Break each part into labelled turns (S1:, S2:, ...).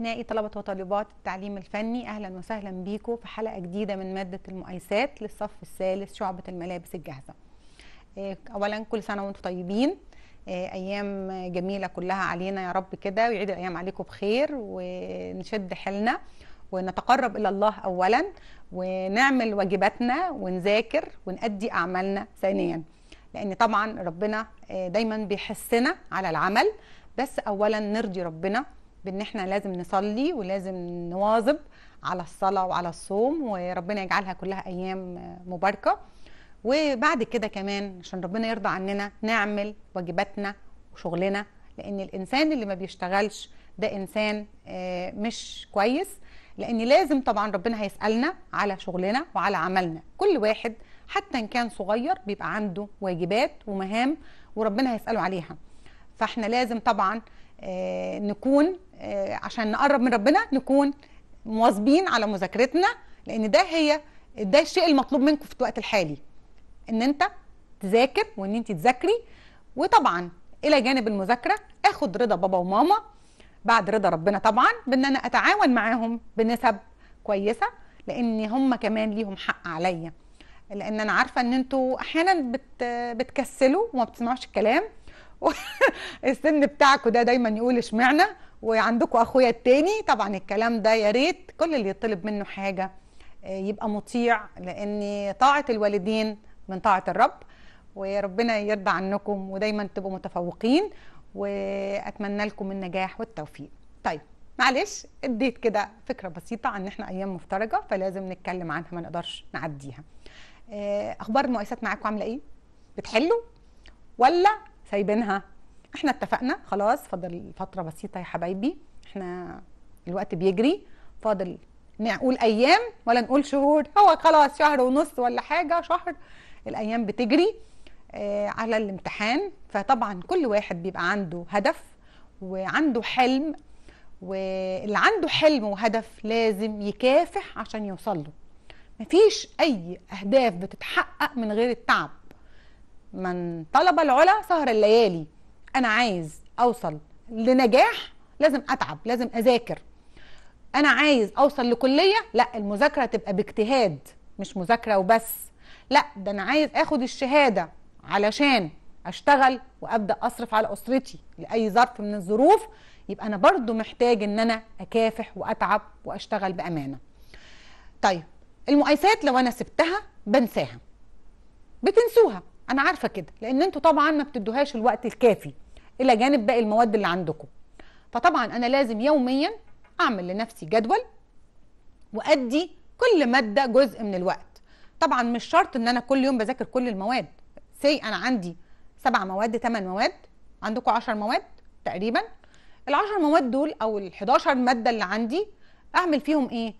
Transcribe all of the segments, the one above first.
S1: أبنائي طلبة وطالبات التعليم الفني أهلا وسهلا بيكم في حلقة جديدة من مادة المقايسات للصف الثالث شعبة الملابس الجاهزة. إيه، أولا كل سنة وأنتم طيبين. إيه، أيام جميلة كلها علينا يا رب كده ويعيد الأيام عليكم بخير ونشد حيلنا ونتقرب إلى الله أولا ونعمل واجباتنا ونذاكر ونأدي أعمالنا ثانيا. لأن طبعا ربنا إيه، دايما بيحسنا على العمل بس أولا نرضي ربنا بإن إحنا لازم نصلي ولازم نواظب على الصلاة وعلى الصوم وربنا يجعلها كلها أيام مباركة. وبعد كده كمان عشان ربنا يرضى عننا نعمل واجباتنا وشغلنا لأن الإنسان اللي ما بيشتغلش ده إنسان آه، مش كويس. لأن لازم طبعا ربنا هيسألنا على شغلنا وعلى عملنا. كل واحد حتى إن كان صغير بيبقى عنده واجبات ومهام وربنا هيسأله عليها. فإحنا لازم طبعا نكون آه، عشان نقرب من ربنا نكون مواظبين على مذاكرتنا لأن ده هي ده الشيء المطلوب منكم في الوقت الحالي. إن أنت تذاكر وإن أنت تذاكري. وطبعا إلى جانب المذاكرة آخد رضا بابا وماما. بعد رضا ربنا طبعا بإن أنا أتعاون معاهم بنسب كويسة لأن هم كمان ليهم حق عليا. لأن أنا عارفة إن أنتوا أحيانا بت بتكسلوا وما بتسمعوش الكلام. السن بتاعكم ده دايما يقول اشمعنى؟ وعندكم أخويا التاني. طبعا الكلام ده يا ريت كل اللي يطلب منه حاجة آه، يبقى مطيع لأن طاعة الوالدين من طاعة الرب وربنا يرضى عنكم ودايما تبقوا متفوقين وأتمنى لكم النجاح والتوفيق. طيب معلش اديت كده فكرة بسيطة عن إن إحنا أيام مفترجة فلازم نتكلم عنها ما نقدرش نعديها. آه، أخبار المقايسات معاكم عاملة إيه؟ بتحلوا ولا سايبينها. إحنا اتفقنا خلاص فاضل فترة بسيطة يا حبايبي. إحنا الوقت بيجري. فاضل نقول أيام ولا نقول شهور؟ هو خلاص شهر ونص ولا حاجة شهر. الأيام بتجري آه على الامتحان. فطبعا كل واحد بيبقى عنده هدف وعنده حلم واللي عنده حلم وهدف لازم يكافح عشان يوصل له. مفيش أي أهداف بتتحقق من غير التعب. من طلب العلا سهر الليالي. أنا عايز أوصل لنجاح لازم أتعب لازم أذاكر. أنا عايز أوصل لكلية لا المذاكرة تبقى باجتهاد مش مذاكرة وبس. لا ده أنا عايز آخد الشهادة علشان أشتغل وأبدأ أصرف على أسرتي لأي ظرف من الظروف. يبقى أنا برضو محتاج إن أنا أكافح وأتعب وأشتغل بأمانة. طيب المقايسات لو أنا سبتها بنساها. بتنسوها. أنا عارفة كده لأن أنتوا طبعا ما بتدوهاش الوقت الكافي إلى جانب باقي المواد اللي عندكم. فطبعا أنا لازم يوميا أعمل لنفسي جدول وأدي كل مادة جزء من الوقت. طبعا مش شرط إن أنا كل يوم بذاكر كل المواد. سي أنا عندي سبع مواد ثمان مواد عندكم عشر مواد تقريبا. العشر مواد دول أو ال 11 مادة اللي عندي أعمل فيهم إيه؟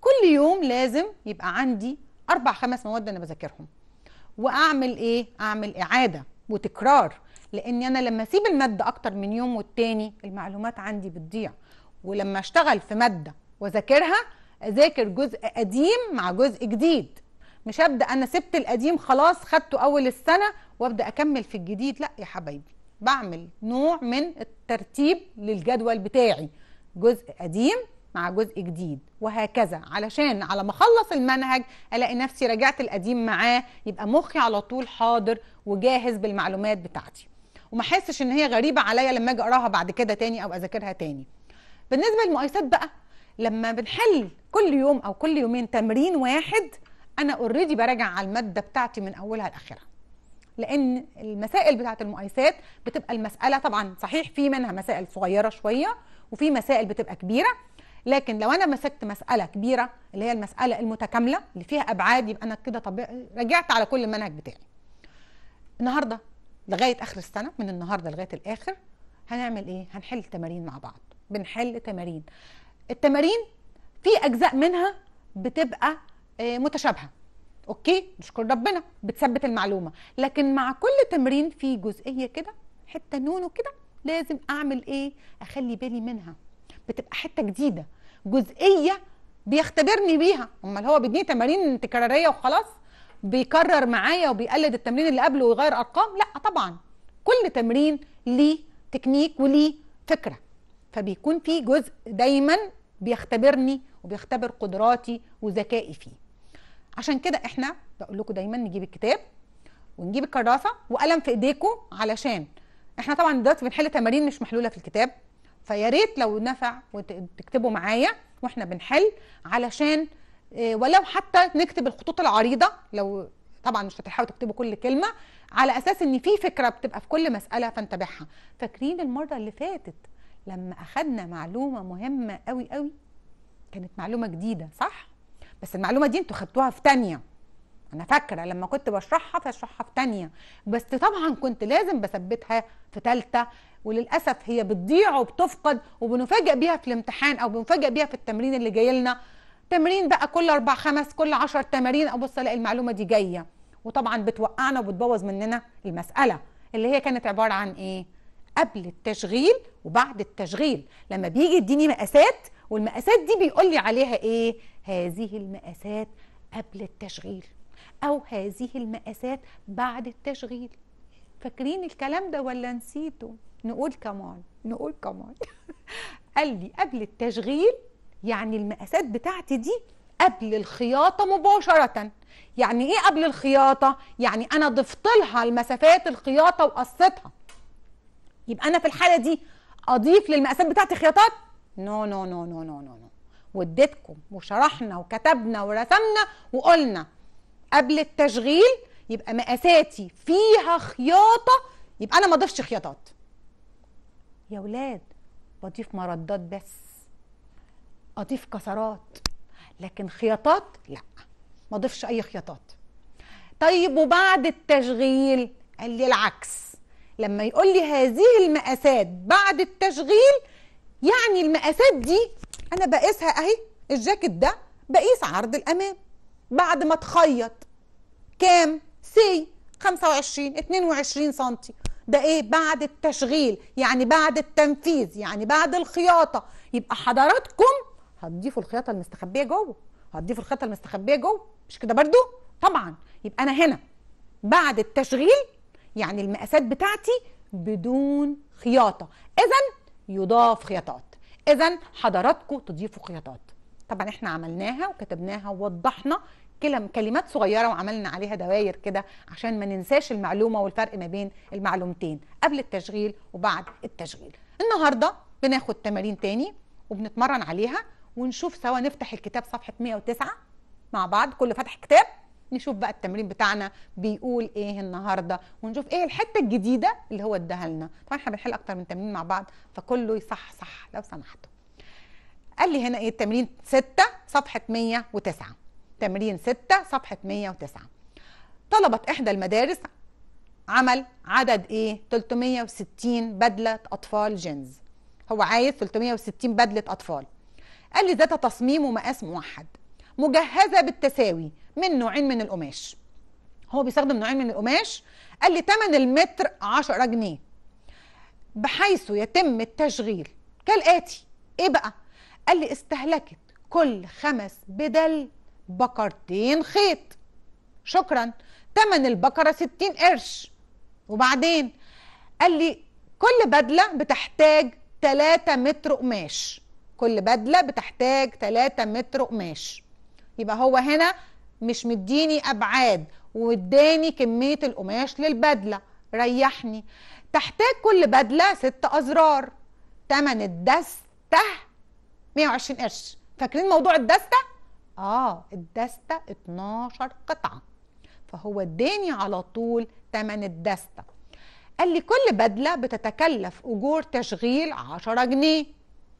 S1: كل يوم لازم يبقى عندي أربع خمس مواد أنا بذاكرهم. وأعمل إيه؟ أعمل إعادة وتكرار لأني أنا لما أسيب المادة أكتر من يوم والتاني المعلومات عندي بتضيع. ولما أشتغل في مادة وأذاكرها أذاكر جزء قديم مع جزء جديد. مش ابدا أنا سبت القديم خلاص خدته أول السنة وأبدأ أكمل في الجديد. لا يا حبايبي بعمل نوع من الترتيب للجدول بتاعي. جزء قديم مع جزء جديد وهكذا. علشان على ما أخلص المنهج ألاقي نفسي رجعت القديم معاه يبقى مخي على طول حاضر وجاهز بالمعلومات بتاعتي. وما أحسش إن هي غريبة عليا لما أجي أقراها بعد كده تاني أو أذاكرها تاني. بالنسبة للمقايسات بقى لما بنحل كل يوم أو كل يومين تمرين واحد أنا اوريدي براجع على المادة بتاعتي من أولها لآخرها. لأن المسائل بتاعة المقايسات بتبقى المسألة طبعا صحيح في منها مسائل صغيرة شوية وفي مسائل بتبقى كبيرة لكن لو أنا مسكت مسألة كبيرة اللي هي المسألة المتكاملة اللي فيها أبعاد يبقى أنا كده طبيعي رجعت على كل المنهج بتاعي. النهارده لغاية آخر السنة من النهارده لغاية الآخر هنعمل إيه؟ هنحل تمارين مع بعض. بنحل تمارين. التمارين في أجزاء منها بتبقى آه، متشابهة. أوكي؟ نشكر ربنا. بتثبت المعلومة. لكن مع كل تمرين في جزئية كده حتة نونو كده لازم أعمل إيه؟ أخلي بالي منها. بتبقى حتة جديدة. جزئية بيختبرني بيها. أمال هو بيديني تمارين تكرارية وخلاص؟ بيكرر معايا وبيقلد التمرين اللي قبله ويغير أرقام؟ لا طبعا. كل تمرين ليه تكنيك وليه فكرة. فبيكون في جزء دايما بيختبرني وبيختبر قدراتي وذكائي فيه. عشان كده إحنا بقول لكم دايما نجيب الكتاب ونجيب الكراسة وقلم في إيديكم علشان إحنا طبعا دلوقتي بنحل تمارين مش محلولة في الكتاب. فيا ريت لو نفع وتكتبوا معايا وإحنا بنحل علشان آه، ولو حتى نكتب الخطوط العريضة لو طبعا مش هتحاولوا تكتبوا كل كلمة على أساس إن في فكرة بتبقى في كل مسألة فانتبهها. فاكرين المرة اللي فاتت لما أخدنا معلومة مهمة قوي قوي كانت معلومة جديدة صح؟ بس المعلومة دي أنتوا خدتوها في تانية. أنا فاكرة لما كنت بشرحها فاشرحها في تانية. بس طبعا كنت لازم بثبتها في تالتة وللأسف هي بتضيع وبتفقد وبنفاجئ بيها في الامتحان أو بنفاجئ بيها في التمرين اللي جاي لنا. تمرين بقى كل أربع خمس كل عشر تمارين. أبص ألاقي المعلومة دي جاية. وطبعا بتوقعنا وبتبوظ مننا المسألة اللي هي كانت عبارة عن إيه؟ قبل التشغيل وبعد التشغيل. لما بيجي يديني مقاسات والمقاسات دي بيقول لي عليها إيه؟ هذه المقاسات قبل التشغيل. أو هذه المقاسات بعد التشغيل. فاكرين الكلام ده ولا نسيته؟ نقول كمان نقول كمان قال لي قبل التشغيل يعني المقاسات بتاعتي دي قبل الخياطة مباشرة. يعني إيه قبل الخياطة؟ يعني أنا ضفت لها المسافات الخياطة وقصتها يبقى أنا في الحالة دي أضيف للمقاسات بتاعتي خياطات؟ no no no no no no no واديتكم وشرحنا وكتبنا ورسمنا وقلنا قبل التشغيل يبقى مقاساتي فيها خياطة يبقى أنا ما أضيفش خياطات. يا ولاد بضيف مردات بس. أضيف كسرات لكن خياطات لا ما أضيفش أي خياطات. طيب وبعد التشغيل قال لي العكس. لما يقول لي هذه المقاسات بعد التشغيل يعني المقاسات دي أنا بقيسها أهي الجاكيت ده بقيس عرض الأمام. بعد ما تخيط. كام؟ سي 25 22 سم ده إيه؟ بعد التشغيل يعني بعد التنفيذ يعني بعد الخياطة. يبقى حضراتكم هتضيفوا الخياطة المستخبية جوه. هتضيفوا الخياطة المستخبية جوه. مش كده برضو؟ طبعا. يبقى أنا هنا بعد التشغيل يعني المقاسات بتاعتي بدون خياطة. اذا يضاف خياطات. اذا حضراتكم تضيفوا خياطات. طبعا إحنا عملناها وكتبناها ووضحنا كلمات صغيرة وعملنا عليها دواير كده عشان ما ننساش المعلومة والفرق ما بين المعلومتين قبل التشغيل وبعد التشغيل. النهارده بناخد تمارين تاني وبنتمرن عليها ونشوف سوا نفتح الكتاب صفحة 109 مع بعض. كل فتح كتاب نشوف بقى التمرين بتاعنا بيقول إيه النهارده ونشوف إيه الحتة الجديدة اللي هو اداها لنا. طبعا إحنا بنحل أكتر من تمرين مع بعض فكله يصح صح لو سمحتوا. قال لي هنا إيه؟ التمرين 6 صفحة 109 تمرين 6 صفحة 109 طلبت إحدى المدارس عمل عدد إيه؟ 360 بدلة أطفال جينز. هو عايز 360 بدلة أطفال. قال لي ذات تصميم ومقاس موحد. مجهزة بالتساوي من نوعين من القماش. هو بيستخدم نوعين من القماش. قال لي ثمن المتر 10 جنيه. بحيث يتم التشغيل. كالاتي إيه بقى؟ قال لي استهلكت كل خمس بدل بكرتين خيط. شكرا. ثمن البكره 60 قرش. وبعدين قال لي كل بدلة بتحتاج 3 متر قماش. كل بدلة بتحتاج 3 متر قماش. يبقى هو هنا مش مديني أبعاد واداني كمية القماش للبدلة. ريحني. تحتاج كل بدلة ست أزرار. تمن الدستة 120 قرش. فاكرين موضوع الدستة؟ آه الدستة 12 قطعة. فهو اداني على طول تمن الدستة. قال لي كل بدلة بتتكلف أجور تشغيل 10 جنيه.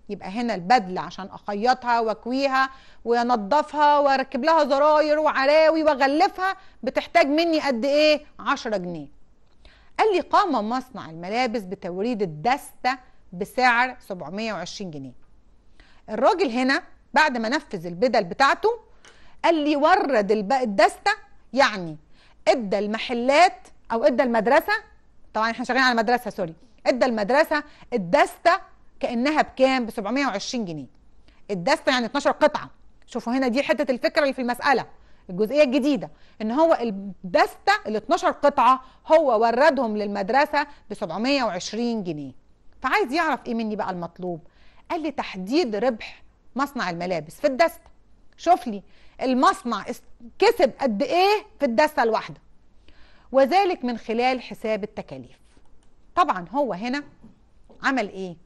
S1: يبقى هنا البدلة عشان أخيطها وأكويها وأنضفها وأركب لها زراير وعراوي وأغلفها بتحتاج مني قد إيه؟ 10 جنيه. قال لي قام مصنع الملابس بتوريد الدستة بسعر 720 جنيه. الراجل هنا بعد ما نفذ البدل بتاعته قال لي ورد الدستة يعني إدى المحلات أو إدى المدرسة طبعا إحنا شغالين على مدرسة سوري إدى المدرسة الدستة كأنها بكام؟ ب 720 جنيه. الدستة يعني 12 قطعة. شوفوا هنا دي حتة الفكرة اللي في المسألة الجزئية الجديدة إن هو الدستة ال 12 قطعة هو وردهم للمدرسة ب 720 جنيه. فعايز يعرف إيه مني بقى المطلوب؟ قال لي تحديد ربح مصنع الملابس في الدستة. شوف لي المصنع كسب قد إيه في الدستة الواحدة. وذلك من خلال حساب التكاليف. طبعا هو هنا عمل إيه؟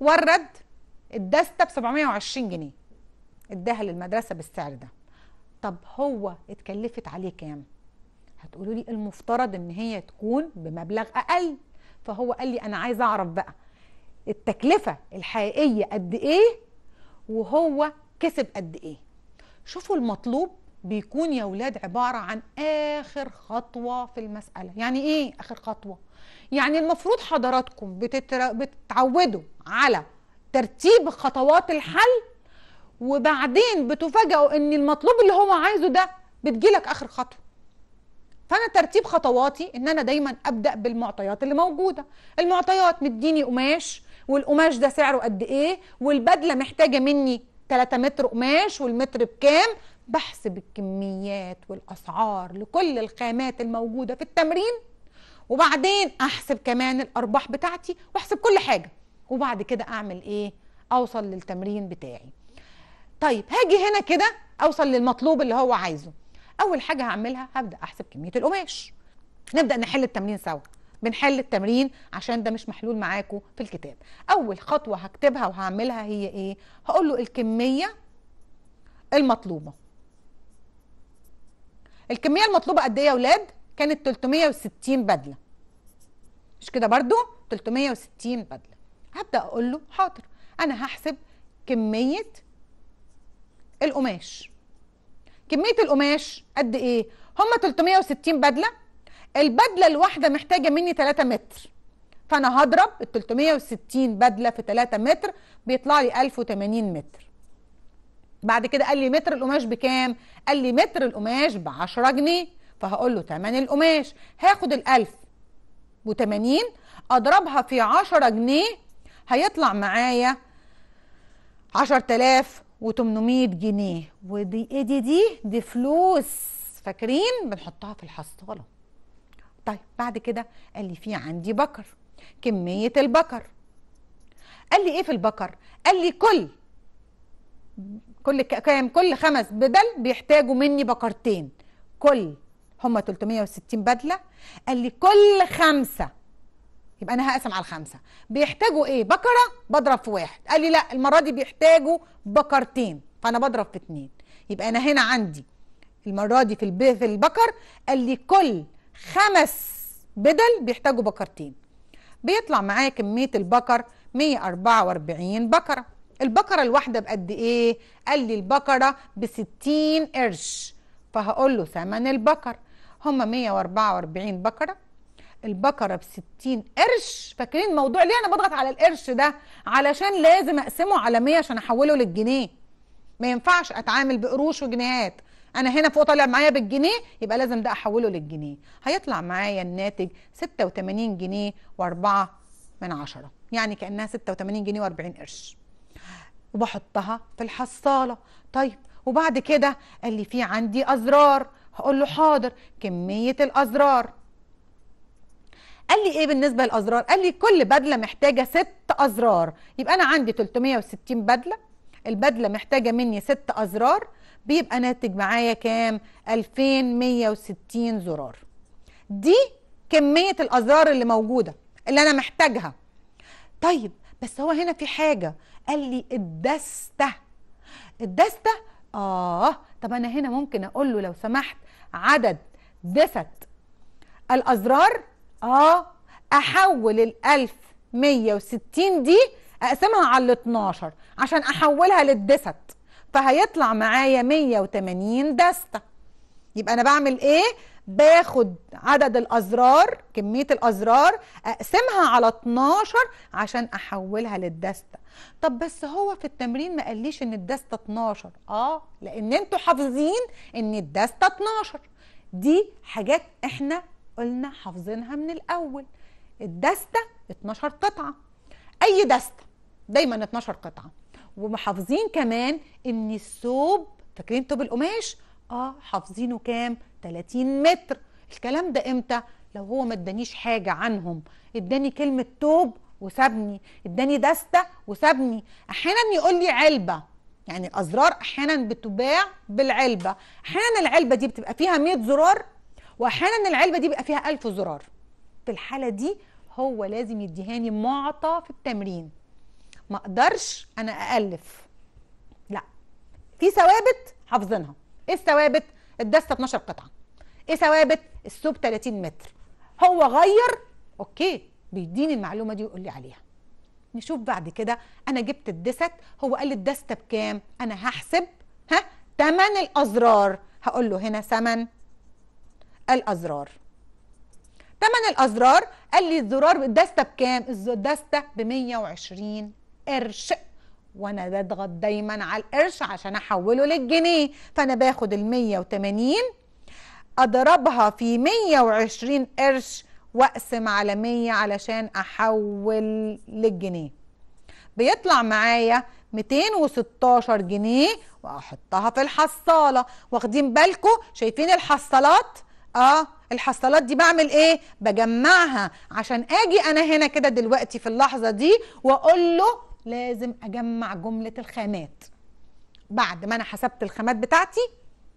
S1: ورد الدستة ب 720 جنيه. اداها للمدرسة بالسعر ده. طب هو اتكلفت عليه كام؟ هتقولوا لي المفترض إن هي تكون بمبلغ أقل. فهو قال لي أنا عايز أعرف بقى التكلفة الحقيقية قد إيه وهو كسب قد إيه. شوفوا المطلوب بيكون يا ولاد عبارة عن آخر خطوة في المسألة. يعني إيه آخر خطوة؟ يعني المفروض حضراتكم بتتر... بتتعودوا على ترتيب خطوات الحل وبعدين بتفاجئوا إن المطلوب اللي هو عايزه ده بتجيلك آخر خطوة. فأنا ترتيب خطواتي إن أنا دايما أبدأ بالمعطيات اللي موجودة. المعطيات مديني قماش والقماش ده سعره قد إيه؟ والبدلة محتاجة مني 3 متر قماش والمتر بكام؟ بحسب الكميات والأسعار لكل الخامات الموجودة في التمرين وبعدين أحسب كمان الأرباح بتاعتي وأحسب كل حاجة وبعد كده أعمل إيه؟ أوصل للتمرين بتاعي. طيب هاجي هنا كده أوصل للمطلوب اللي هو عايزه. أول حاجة هعملها هبدأ أحسب كمية القماش. نبدأ نحل التمرين سوا. بنحل التمرين عشان ده مش محلول معاكم في الكتاب. أول خطوة هكتبها وهعملها هي إيه؟ هقول له الكمية المطلوبة. الكمية المطلوبة قد إيه يا أولاد كانت 360 بدلة. مش كده برضو؟ 360 بدلة. هبدأ أقول له حاضر أنا هحسب كمية القماش. كمية القماش قد إيه؟ هم 360 بدلة البدلة الواحدة محتاجة مني 3 متر. فأنا هضرب ال 360 بدلة في 3 متر بيطلع لي 1080 متر. بعد كده قال لي متر القماش بكام؟ قال لي متر القماش ب 10 جنيه. فهقول له تمن القماش. هاخد ال 1080 أضربها في 10 جنيه. هيطلع معايا 10800 جنيه. ودي إيه دي دي؟ دي فلوس. فاكرين؟ بنحطها في الحصاله طيب بعد كده قال لي في عندي بكر كمية البكر. قال لي إيه في البكر؟ قال لي كل كل كام؟ كل خمس بدل بيحتاجوا مني بكرتين. كل. هم 360 بدلة. قال لي كل خمسة. يبقى أنا هقسم على الخمسة. بيحتاجوا إيه؟ بكرة بضرب في واحد. قال لي لا المرة دي بيحتاجوا بكرتين. فأنا بضرب في اتنين. يبقى أنا هنا عندي. المرة دي في. في البكر. قال لي كل خمس بدل بيحتاجوا بكرتين. بيطلع معايا كمية البكر 144 بكرة. البكرة الواحدة بقد إيه؟ قال لي البكرة ب 60 قرش. فهقول له ثمن البكر. هم 144 بكرة. البكرة ب 60 قرش. فاكرين الموضوع؟ ليه أنا بضغط على القرش ده؟ علشان لازم أقسمه على 100 عشان أحوله للجنيه. ما ينفعش أتعامل بقروش وجنيهات. أنا هنا فوق طالع معايا بالجنيه يبقى لازم ده احوله للجنيه. هيطلع معايا الناتج 86 جنيه و4 من عشرة يعني كأنها 86 جنيه و40 قرش. وبحطها في الحصالة. طيب وبعد كده قال لي في عندي أزرار هقول له حاضر كمية الأزرار. قال لي إيه بالنسبة للأزرار؟ قال لي كل بدلة محتاجة ست أزرار. يبقى أنا عندي 360 بدلة البدلة محتاجة مني ست أزرار بيبقى ناتج معايا كام؟ 2160 زرار. دي كمية الأزرار اللي موجودة اللي أنا محتاجها. طيب بس هو هنا في حاجة. قال لي الدستة. الدستة؟ آه. طب أنا هنا ممكن أقول له لو سمحت عدد دست الأزرار. آه. أحول ال 1160 دي أقسمها على ال 12 عشان أحولها للدست فهيطلع معايا 180 دستة. يبقى أنا بعمل إيه؟ باخد عدد الأزرار كمية الأزرار أقسمها على 12 عشان أحولها للدستة. طب بس هو في التمرين ما قاليش إن الدستة 12 آه لأن أنتوا حافظين إن الدستة 12 دي حاجات إحنا قلنا حافظينها من الأول. الدستة 12 قطعة. أي دستة؟ دايما 12 قطعة. ومحافظين كمان إن الثوب فاكرين ثوب القماش؟ آه حافظينه كام؟ 30 متر. الكلام ده إمتى؟ لو هو ما ادانيش حاجة عنهم. اداني كلمة توب وسابني. اداني دستة وسابني. أحيانا يقول لي علبة. يعني الازرار أحيانا بتباع بالعلبة. أحيانا العلبة دي بتبقى فيها 100 زرار وأحيانا العلبة دي بيبقى فيها 1000 زرار. في الحالة دي هو لازم يديهاني معطى في التمرين. ما أقدرش أنا الف لا. في ثوابت حافظينها. إيه الثوابت؟ الدستة 12 قطعة. إيه ثوابت؟ الثوب 30 متر. هو غير؟ أوكي. بيديني المعلومة دي ويقول لي عليها. نشوف بعد كده أنا جبت الدست. هو قال لي الدستة بكام؟ أنا هحسب. ها؟ تمن الأزرار. هقول له هنا ثمن الأزرار. تمن الأزرار. قال لي الزرار الدستة بكام؟ الدستة ب 120 قرش وأنا بضغط دايما على القرش عشان أحوله للجنيه. فأنا باخد ال 180 أضربها في 120 قرش وأقسم على 100 علشان أحول للجنيه. بيطلع معايا 216 جنيه وأحطها في الحصالة. واخدين بالكم شايفين الحصالات؟ آه الحصالات دي بعمل إيه؟ بجمعها. عشان آجي أنا هنا كده دلوقتي في اللحظة دي وأقول له لازم أجمع جملة الخامات. بعد ما أنا حسبت الخامات بتاعتي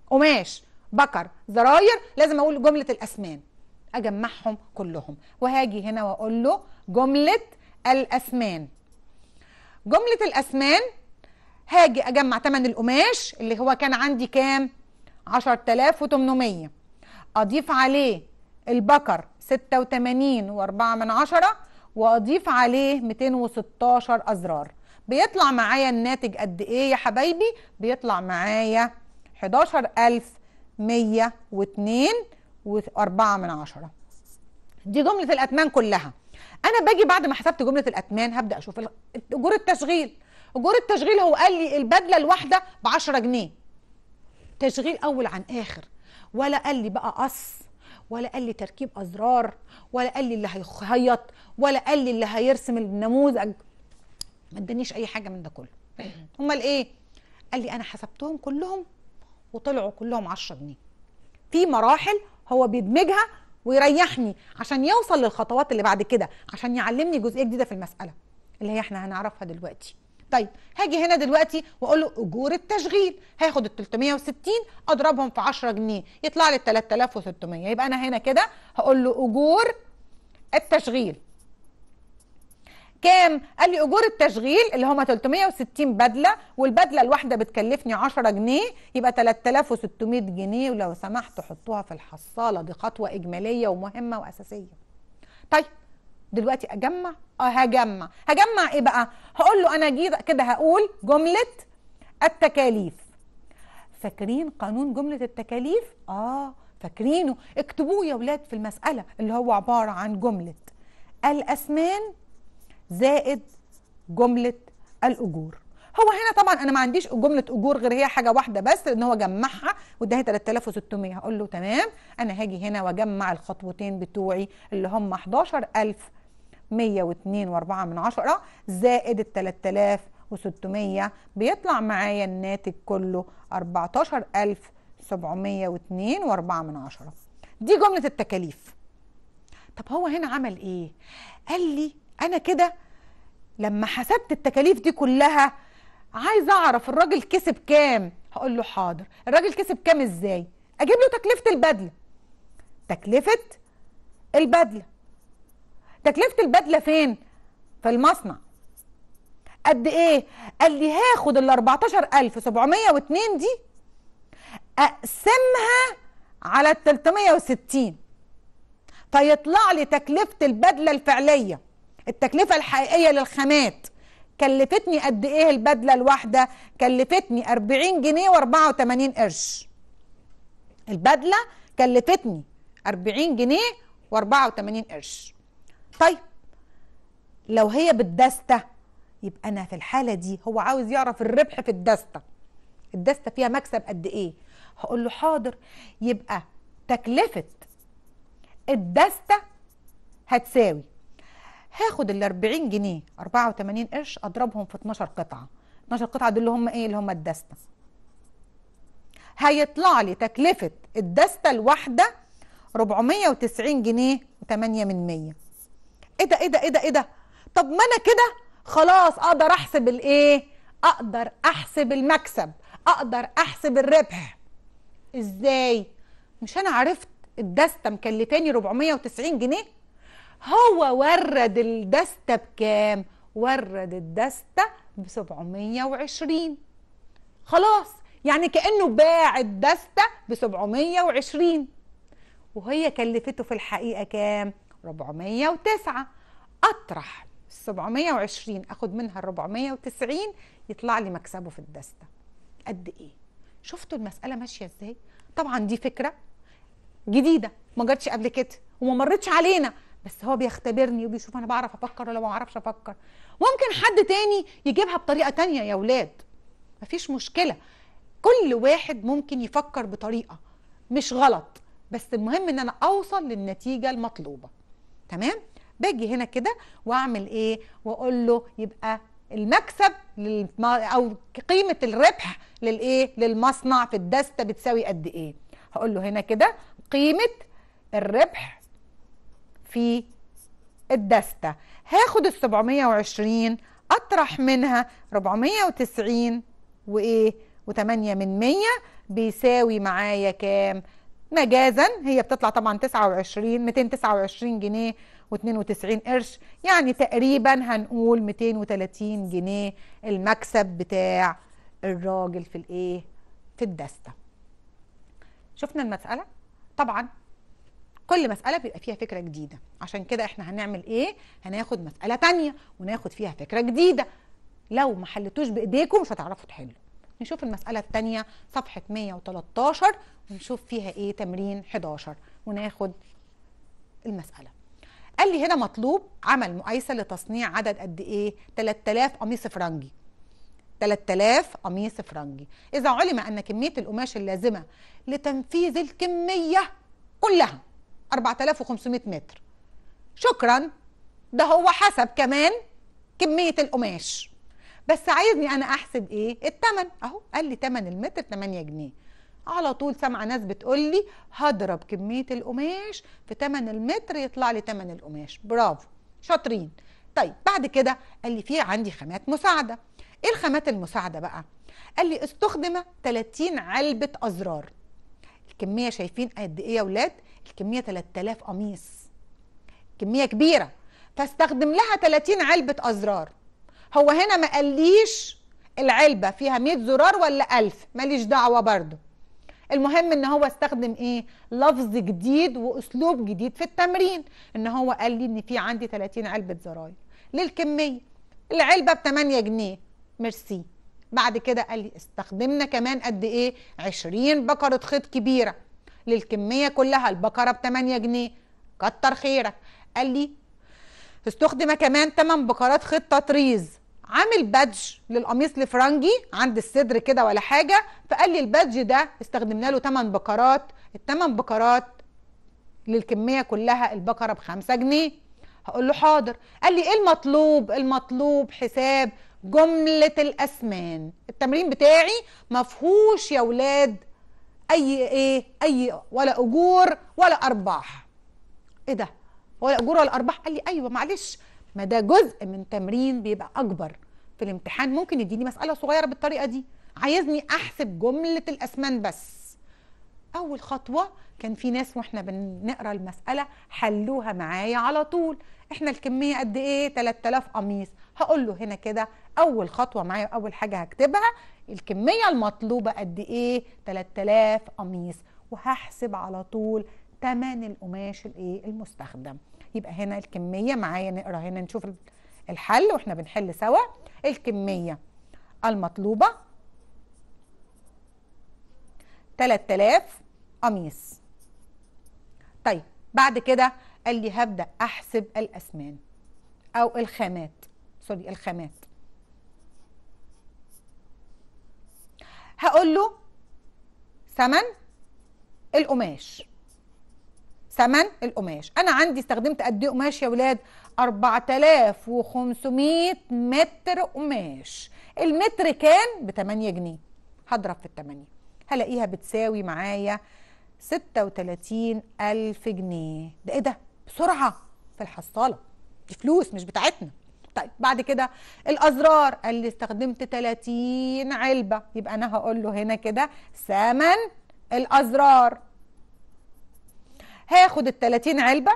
S1: قماش بكر زراير لازم أقول جملة الاسمان أجمعهم كلهم. وهاجي هنا وأقول له جملة الاسمان جملة الاسمان هاجي أجمع تمن القماش اللي هو كان عندي كام؟ 10800 أضيف عليه البكر 86 و4 من عشرة واضيف عليه 216 أزرار. بيطلع معايا الناتج قد إيه يا حبايبي؟ بيطلع معايا 11102 وأربعة من عشرة. دي جملة الأتمان كلها. أنا باجي بعد ما حسبت جملة الأتمان هبدأ أشوف أجور التشغيل. أجور التشغيل هو قال لي البدلة الواحدة ب 10 جنيه. تشغيل أول عن آخر. ولا قال لي بقى قص. ولا قال لي تركيب أزرار ولا قال لي اللي هيخيط ولا قال لي اللي هيرسم النموذج. ما ادانيش أي حاجة من ده كله. أمال إيه؟ قال لي أنا حسبتهم كلهم وطلعوا كلهم 10 جنيه. في مراحل هو بيدمجها ويريحني عشان يوصل للخطوات اللي بعد كده عشان يعلمني جزئية جديدة في المسألة اللي هي إحنا هنعرفها دلوقتي. طيب هاجي هنا دلوقتي وأقول له أجور التشغيل. هاخد ال 360 أضربهم في 10 جنيه. يطلع لي 3600 يبقى أنا هنا كده هقول له أجور التشغيل. كام؟ قال لي أجور التشغيل اللي هم 360 بدلة والبدلة الواحدة بتكلفني 10 جنيه. يبقى 3600 جنيه ولو سمحتوا حطوها في الحصالة. دي خطوة إجمالية ومهمة وأساسية. طيب دلوقتي أجمع؟ آه هجمع، هجمع إيه بقى؟ هقول له أنا جيت كده هقول جملة التكاليف. فاكرين قانون جملة التكاليف؟ آه فاكرينه اكتبوه يا ولاد في المسألة اللي هو عبارة عن جملة الاسمان زائد جملة الأجور هو هنا طبعا أنا ما عنديش جملة أجور غير هي حاجة واحدة بس إن هو جمعها واداني 3600 هقول له تمام أنا هاجي هنا وأجمع الخطوتين بتوعي اللي هم 11102 و4 من عشرة زائد ال 3600 بيطلع معايا الناتج كله 14702 و4 من عشرة. دي جملة التكاليف. طب هو هنا عمل إيه؟ قال لي أنا كده لما حسبت التكاليف دي كلها عايز أعرف الراجل كسب كام. هقول له حاضر. الراجل كسب كام إزاي؟ أجيب له تكلفة البدله تكلفة البدله تكلفة البدلة فين؟ في المصنع. قد إيه؟ قال لي هاخد ال 14702 دي أقسمها على ال 360 فيطلع لي تكلفة البدلة الفعلية التكلفة الحقيقية للخامات كلفتني قد إيه البدلة الواحدة؟ كلفتني 40 جنيه و84 قرش. البدلة كلفتني 40 جنيه و84 قرش. طيب لو هي بالدستة يبقى أنا في الحالة دي هو عاوز يعرف الربح في الدستة. الدستة فيها مكسب قد إيه؟ هقول له حاضر يبقى تكلفة الدستة هتساوي هاخد ال 40 جنيه 84 قرش أضربهم في 12 قطعة. 12 قطعة دول اللي هم إيه؟ اللي هم الدستة. هيطلع لي تكلفة الدستة الواحدة 490 جنيه و8 من 100 إيه ده إيه ده إيه ده إيه ده؟ طب ما أنا كده خلاص أقدر أحسب الإيه؟ أقدر أحسب المكسب أقدر أحسب الربح. إزاي؟ مش أنا عرفت الدستة مكلفاني 490 جنيه؟ هو ورد الدستة بكام؟ ورد الدستة ب 720 خلاص يعني كأنه باع الدستة ب 720 وهي كلفته في الحقيقة كام؟ 409 أطرح 720 أخد منها ال 490 يطلع لي مكسبه في الدستة. قد إيه؟ شفتوا المسألة ماشية إزاي؟ طبعا دي فكرة جديدة ما جاتش قبل كده وما مرتش علينا بس هو بيختبرني وبيشوف أنا بعرف أفكر ولا ما بعرفش أفكر. ممكن حد تاني يجيبها بطريقة تانية يا ولاد؟ مفيش مشكلة. كل واحد ممكن يفكر بطريقة مش غلط بس المهم إن أنا أوصل للنتيجة المطلوبة. تمام؟ باجي هنا كده واعمل إيه؟ واقول له يبقى المكسب للم... أو قيمة الربح للإيه؟ للمصنع في الدستة بتساوي قد إيه؟ هقول له هنا كده قيمة الربح في الدستة. هاخد ال 720 أطرح منها 490 وإيه؟ و8 من 100 بيساوي معايا كام؟ مجازا. هي بتطلع طبعا 29 229 جنيه و92 قرش. يعني تقريبا هنقول 230 جنيه المكسب بتاع الراجل في الايه؟ في الدستة. شفنا المسألة؟ طبعا كل مسألة بيبقى فيها فكرة جديدة. عشان كده إحنا هنعمل إيه؟ هناخد مسألة تانية وناخد فيها فكرة جديدة. لو ما حلتوش بإيديكم مش هتعرفوا تحلوا. نشوف المسألة التانية صفحة 113 ونشوف فيها إيه؟ تمرين 11 وناخد المسألة. قال لي هنا مطلوب عمل مقايسة لتصنيع عدد قد إيه؟ 3000 قميص فرنجي. 3000 قميص فرنجي. إذا علم أن كمية القماش اللازمة لتنفيذ الكمية كلها 4500 متر. شكرا ده هو حسب كمان كمية القماش. بس عايزني أنا أحسب إيه؟ التمن. أهو قال لي تمن المتر 8 جنيه. على طول سامعه ناس بتقول لي هضرب كمية القماش في تمن المتر يطلع لي تمن القماش. برافو. شاطرين. طيب بعد كده قال لي في عندي خامات مساعدة. إيه الخامات المساعدة بقى؟ قال لي استخدم 30 علبة أزرار. الكمية شايفين قد إيه يا ولاد؟ الكمية 3000 قميص. كمية كبيرة. فاستخدم لها 30 علبة أزرار. هو هنا ما قاليش العلبة فيها 100 زرار ولا 1000 ماليش دعوة برضو المهم إن هو استخدم إيه؟ لفظ جديد وأسلوب جديد في التمرين. إن هو قال لي إن في عندي 30 علبة زراير. للكمية. العلبة ب 8 جنيه. ميرسي. بعد كده قال لي استخدمنا كمان قد إيه؟ 20 بكره خيط كبيرة. للكمية كلها البكره ب 8 جنيه. كتر خيرك. قال لي استخدم كمان 8 بكرات خيط تطريز عامل بادج للقميص الفرنجي عند الصدر كده ولا حاجة. فقال لي البادج ده استخدمنا له 8 بكرات الثمان بكرات للكمية كلها البكرة ب 5 جنيه. هقول له حاضر. قال لي إيه المطلوب؟ المطلوب حساب جملة الاسمان التمرين بتاعي ما فيهوش يا ولاد أي إيه أي ولا أجور ولا أرباح. إيه ده؟ ولا اجور ولا ارباح قال لي أيوه معلش ما ده جزء من تمرين بيبقى أكبر في الامتحان ممكن يديني مسألة صغيرة بالطريقة دي. عايزني أحسب جملة الاسمان بس. أول خطوة كان في ناس وإحنا بنقرأ المسألة حلوها معايا على طول. إحنا الكمية قد إيه؟ 3000 قميص. هقول له هنا كده أول خطوة معايا اول حاجة هكتبها الكمية المطلوبة قد إيه؟ 3000 قميص. وهحسب على طول تمن القماش الإيه؟ المستخدم. يبقى هنا الكمية معايا نقرأ هنا نشوف الحل وإحنا بنحل سوا. الكمية المطلوبة 3000 قميص. طيب بعد كده قال لي هبدأ أحسب الاسمان أو الخامات. سوري الخامات. هقول له ثمن القماش. ثمن القماش. أنا عندي استخدمت قد إيه قماش يا ولاد؟ 4500 متر قماش. المتر كان ب 8 جنيه. هضرب في ال 8 هلاقيها بتساوي معايا 36 ألف جنيه. ده إيه ده؟ بسرعة. في الحصالة. دي فلوس مش بتاعتنا. طيب بعد كده الأزرار. قال لي استخدمت 30 علبة. يبقى أنا هقول له هنا كده ثمن الأزرار. هاخد ال 30 علبة.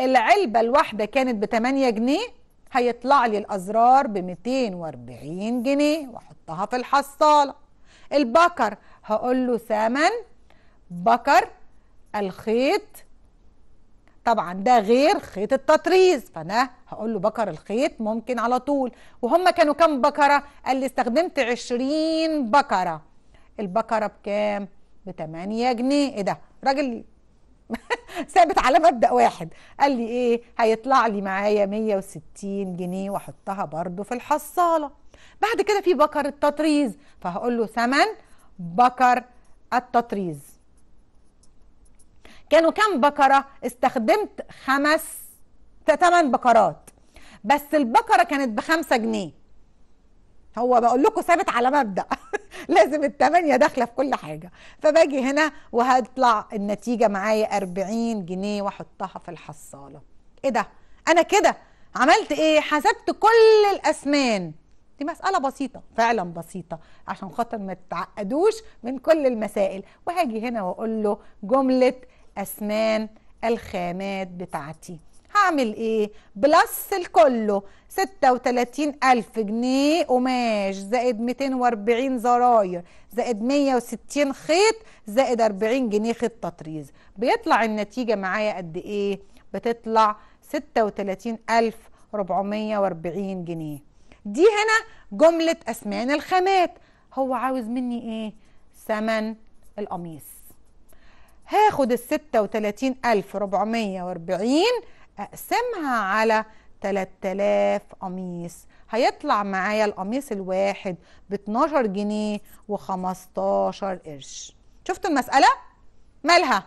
S1: العلبة الواحدة كانت ب 8 جنيه هيطلع لي الأزرار ب 240 جنيه وأحطها في الحصالة. البكر هقول له ثمن بكر الخيط. طبعا ده غير خيط التطريز فأنا هقول له بكر الخيط ممكن على طول. وهم كانوا كام بكرة؟ قال لي استخدمت 20 بكرة. البكرة بكام؟ ب 8 جنيه. إيه ده؟ راجل ثابت على مبدأ واحد. قال لي إيه؟ هيطلع لي معايا 160 جنيه وأحطها برضو في الحصالة. بعد كده في بكر التطريز. فهقول له ثمن بكر التطريز. كانوا كام بكرة؟ استخدمت خمس ثمان بكرات. بس البكرة كانت بخمسة جنيه. هو بقول لكم ثابت على مبدأ. لازم الثمانية داخلة في كل حاجة. فباجي هنا وهطلع النتيجة معايا 40 جنيه وأحطها في الحصالة. إيه ده؟ أنا كده عملت إيه؟ حسبت كل الاسمان دي مسألة بسيطة فعلا بسيطة عشان خاطر ما تتعقدوش من كل المسائل. وهاجي هنا وأقول له جملة أسمان الخامات بتاعتي. هعمل إيه؟ بلس الكله. 36 ألف جنيه. قماش. زائد 240 زراير. زائد 160 خيط. زائد 40 جنيه خيط تطريز. بيطلع النتيجة معايا قد إيه؟ بتطلع 36 ألف 440 جنيه. دي هنا جملة أسمان الخامات. هو عاوز مني إيه؟ ثمن القميص. هاخد ال 36440 أقسمها على 3000 قميص هيطلع معايا القميص الواحد ب 12 جنيه و15 قرش شفتوا المسألة؟ مالها؟